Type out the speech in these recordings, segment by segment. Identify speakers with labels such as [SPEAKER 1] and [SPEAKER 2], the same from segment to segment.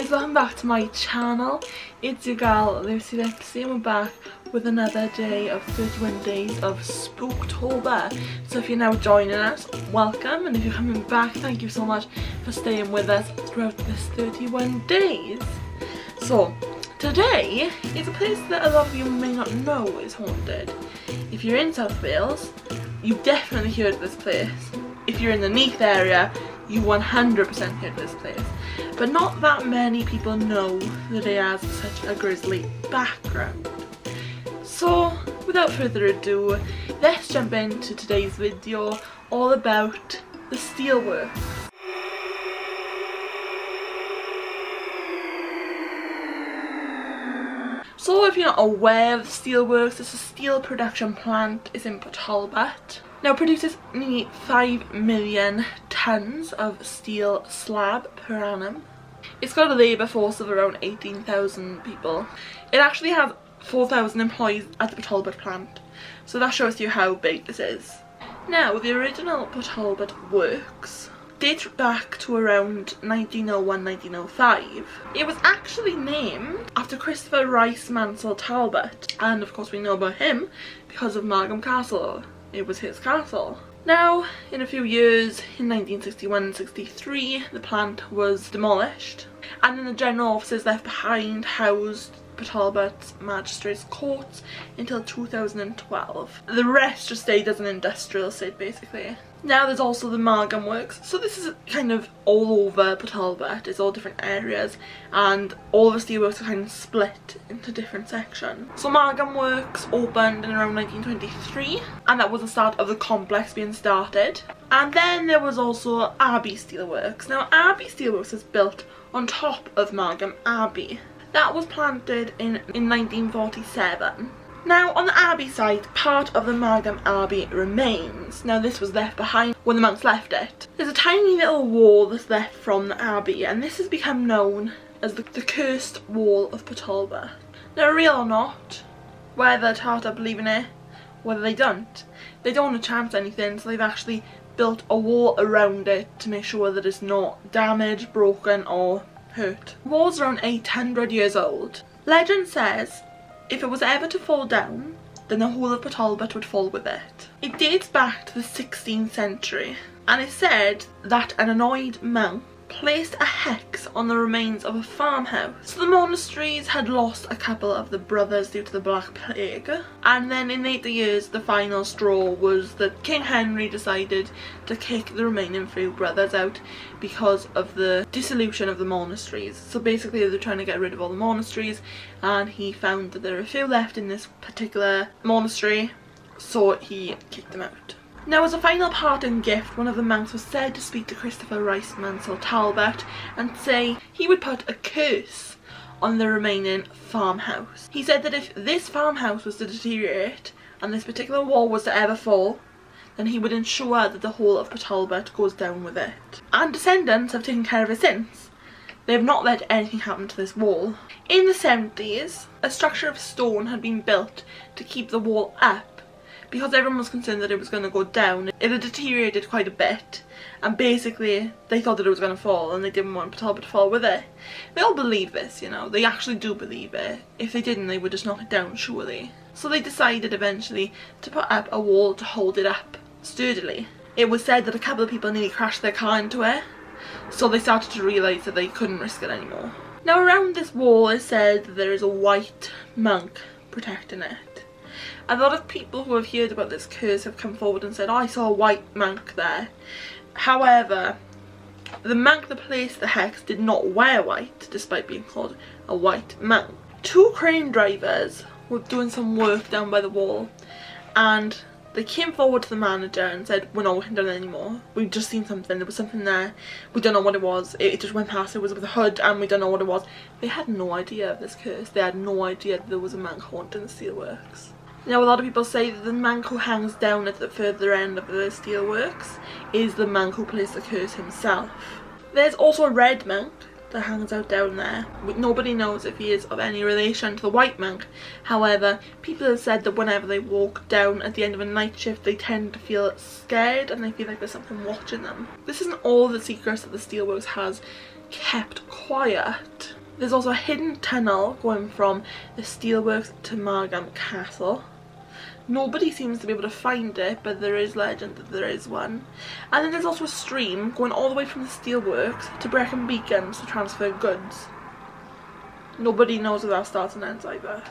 [SPEAKER 1] guys, welcome back to my channel. It's your girl Lucy Lipsy and we're back with another day of 31 days of Spooktober. So if you're now joining us, welcome and if you're coming back, thank you so much for staying with us throughout this 31 days. So today is a place that a lot of you may not know is haunted. If you're in South Wales, you've definitely heard of this place. If you're in the Neath area, you 100% heard of this place. But not that many people know that it has such a grisly background. So without further ado, let's jump into today's video all about the steelworks. So if you're not aware of steelworks, it's a steel production plant is in Port Talbot. Now produces nearly 5 million tonnes of steel slab per annum. It's got a labour force of around 18,000 people. It actually has 4,000 employees at the Talbot plant, so that shows you how big this is. Now, the original Talbot works date back to around 1901-1905. It was actually named after Christopher Rice Mansel Talbot, and of course we know about him because of Margam Castle it was his castle. Now, in a few years, in 1961-63, the plant was demolished and then the general offices left behind housed Talbot Magistrates Court until 2012. The rest just stayed as an industrial estate basically. Now there's also the Margam Works. So this is kind of all over Talbot. It's all different areas and all the steelworks are kind of split into different sections. So Margam Works opened in around 1923 and that was the start of the complex being started. And then there was also Abbey Steelworks. Now Abbey Steelworks is built on top of Margam Abbey. That was planted in, in 1947. Now on the Abbey site, part of the Margam Abbey remains. Now this was left behind when the monks left it. There's a tiny little wall that's left from the Abbey and this has become known as the, the cursed wall of Port Now real or not, whether Tata believe in it, whether they don't, they don't want to chance anything so they've actually built a wall around it to make sure that it's not damaged, broken or hurt. Wall's around 800 years old. Legend says if it was ever to fall down, then the whole of Port would fall with it. It dates back to the 16th century and it said that an annoyed monk placed a hex on the remains of a farmhouse. So the monasteries had lost a couple of the brothers due to the Black Plague and then in later years the final straw was that King Henry decided to kick the remaining few brothers out because of the dissolution of the monasteries. So basically they're trying to get rid of all the monasteries and he found that there are a few left in this particular monastery so he kicked them out. Now as a final parting gift, one of the monks was said to speak to Christopher Rice Mansel Talbot and say he would put a curse on the remaining farmhouse. He said that if this farmhouse was to deteriorate and this particular wall was to ever fall, then he would ensure that the whole of Talbot goes down with it. And descendants have taken care of it since. They have not let anything happen to this wall. In the 70s, a structure of stone had been built to keep the wall up because everyone was concerned that it was going to go down. It had deteriorated quite a bit and basically they thought that it was going to fall and they didn't want Talbot to fall with it. They all believe this, you know, they actually do believe it. If they didn't they would just knock it down surely. So they decided eventually to put up a wall to hold it up sturdily. It was said that a couple of people nearly crashed their car into it so they started to realise that they couldn't risk it anymore. Now around this wall is said that there is a white monk protecting it. A lot of people who have heard about this curse have come forward and said, I saw a white monk there. However, the monk that placed the hex did not wear white, despite being called a white monk. Two crane drivers were doing some work down by the wall and they came forward to the manager and said, we're not working down anymore. We've just seen something. There was something there. We don't know what it was. It, it just went past. It was with a hood and we don't know what it was. They had no idea of this curse. They had no idea that there was a man haunting the steelworks. Now a lot of people say that the monk who hangs down at the further end of the steelworks is the monk who placed the curse himself. There's also a red monk that hangs out down there. Nobody knows if he is of any relation to the white monk. However, people have said that whenever they walk down at the end of a night shift, they tend to feel scared and they feel like there's something watching them. This isn't all the secrets that the Steelworks has kept quiet. There's also a hidden tunnel going from the Steelworks to Margam Castle. Nobody seems to be able to find it, but there is legend that there is one. And then there's also a stream going all the way from the steelworks to Brecon Beacons to transfer goods. Nobody knows where that starts and ends either.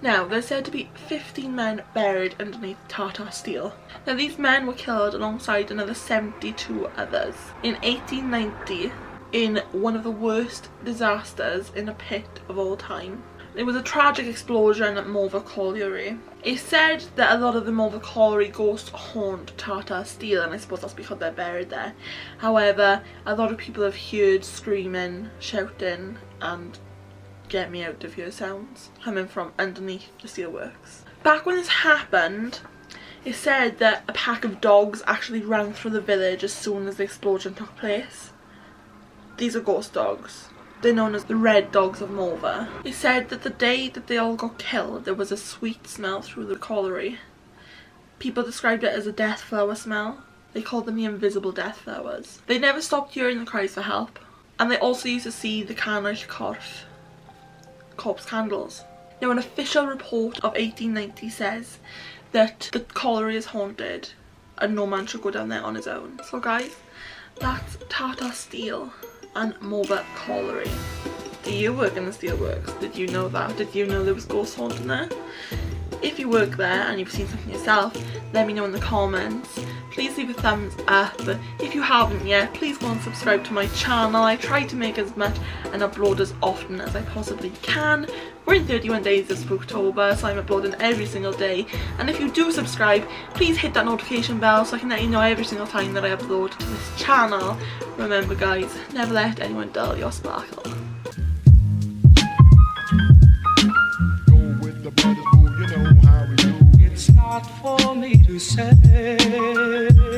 [SPEAKER 1] Now, there's said to be 15 men buried underneath Tata steel. Now, these men were killed alongside another 72 others. In 1890, in one of the worst disasters in a pit of all time. It was a tragic explosion at Morfa Colliery. It's said that a lot of the Morfa Colliery ghosts haunt Tata Steel and I suppose that's because they're buried there. However, a lot of people have heard screaming, shouting and get me out of here sounds coming from underneath the steelworks. Back when this happened, it said that a pack of dogs actually ran through the village as soon as the explosion took place. These are ghost dogs. They're known as the Red Dogs of Morfa. It said that the day that they all got killed, there was a sweet smell through the colliery. People described it as a death flower smell. They called them the invisible death flowers. They never stopped hearing the cries for help. And they also used to see the Cannwyll Corff corpse candles. Now an official report of 1890 says that the colliery is haunted and no man should go down there on his own. So guys, that's Tata Steel and Morfa Colliery. Do you work in the steelworks? Did you know that? Did you know there was ghost haunting there? If you work there and you've seen something yourself, let me know in the comments. Please leave a thumbs up. If you haven't yet, please go and subscribe to my channel. I try to make as much and upload as often as I possibly can. We're in 31 days of Spooktober, so I'm uploading every single day. And if you do subscribe, please hit that notification bell so I can let you know every single time that I upload to this channel. Remember guys, never let anyone dull your sparkle.
[SPEAKER 2] It's not